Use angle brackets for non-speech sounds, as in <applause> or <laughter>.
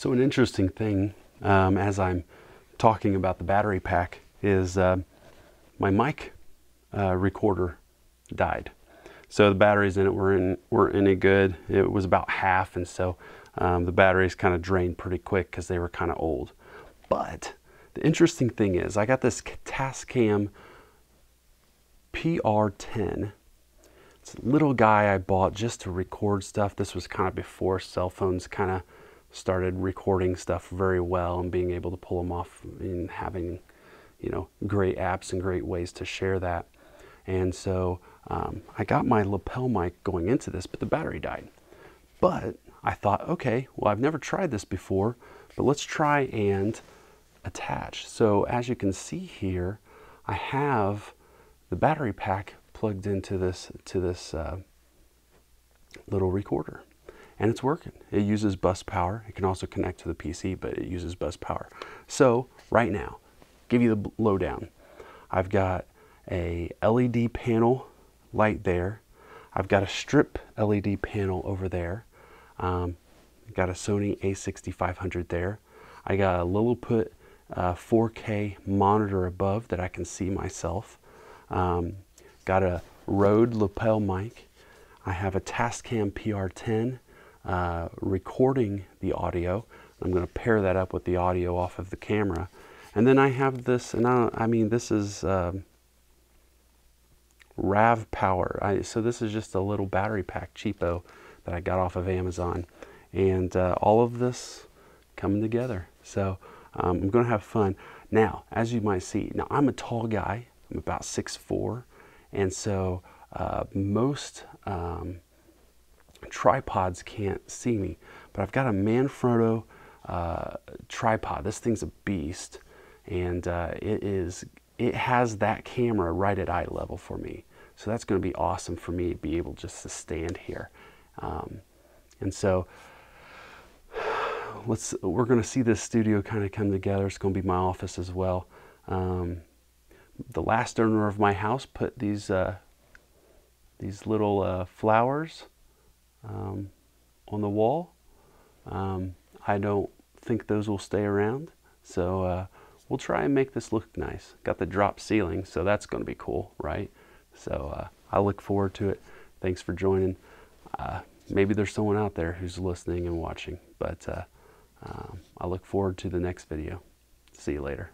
So an interesting thing um, as I'm talking about the battery pack is uh, my mic uh, recorder died. So the batteries in it were in, weren't any good. It was about half, and so um, the batteries kind of drained pretty quick because they were kind of old. But the interesting thing is, I got this Tascam DR10. It's a little guy I bought just to record stuff. This was kind of before cell phones kind of started recording stuff very well and being able to pull them off and having, you know, great apps and great ways to share that. And so um, I got my lapel mic going into this, but the battery died. But I thought, okay, well, I've never tried this before, but let's try and attach. So as you can see here, I have the battery pack plugged into this to this uh, little recorder and it's working. It uses bus power. It can also connect to the PC, but it uses bus power. So right now, give you the lowdown. I've got a LED panel light there. I've got a strip LED panel over there. Um, got a Sony a6500 there. I got a Lilliput uh, 4K monitor above that I can see myself. Um, got a Rode lapel mic. I have a Tascam DR10 uh, recording the audio. I'm going to pair that up with the audio off of the camera. And then I have this, and I, I mean, this is um, RAVPower. I, so this is just a little battery pack cheapo that I got off of Amazon. And uh, all of this coming together. So um, I'm going to have fun. Now, as you might see, now I'm a tall guy. I'm about 6'4". And so uh, most um, tripods can't see me. But I've got a Manfrotto uh, tripod. This thing's a beast. And uh, it is it has that camera right at eye level for me. So that's going to be awesome for me to be able just to stand here. Um, and so <sighs> let's we're going to see this studio kind of come together. It's going to be my office as well. Um, the last owner of my house put these uh, these little uh, flowers um, on the wall. Um, I don't think those will stay around, so uh, we'll try and make this look nice. Got the drop ceiling, so that's going to be cool, right? So uh, I look forward to it. Thanks for joining. Uh, maybe there's someone out there who's listening and watching, but uh, um, I look forward to the next video. See you later.